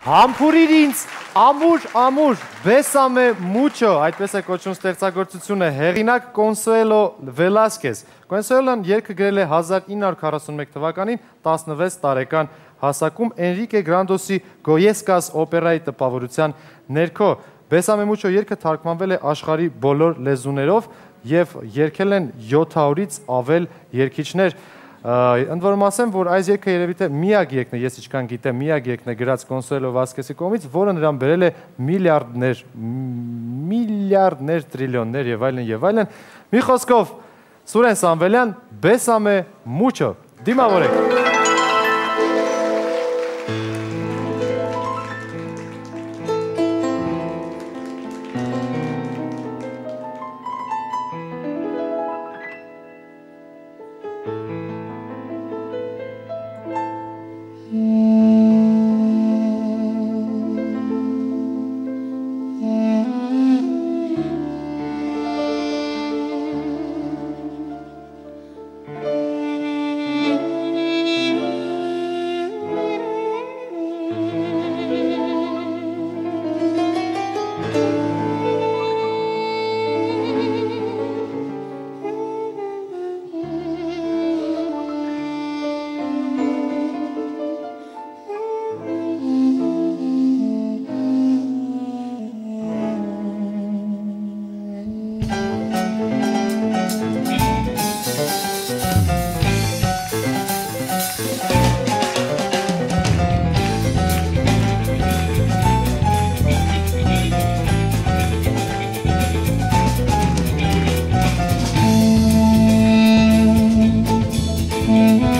Համբուրիր ինձ ամուր ամուր բեսամե մուչո այդպես է կոչում ստեղծագործությունը հեղինակ Կոնսուելո Վելասկես Կոնսուելոն երգը գրել է 1941 թվականին 16 տարեկան հասակում Էնրիկե Գրանդոսի Գոյեսկաս օպերայի տպավորության ներքո Բեսամե մուչո երգը թարգմանվել է աշխարի բոլոր լեզուներով եւ երգել են 700-ից ավել երգիչներ Ընդ որում ասեմ, որ այս երգը երևի թե միակ երգն է, ես ինչքան գիտեմ, միակ երգն է գրած Կոնսուելո Վասկեսի կողմից, որը նրան բերել է միլիարդներ, միլիարդներ, տրիլիոններ եւ այլն եւ այլն։ Մի խոսքով Սուրեն Սամվելյան, Բեսամե Մուչո, դիմավորեք։ Mm-hmm. Mm-hmm.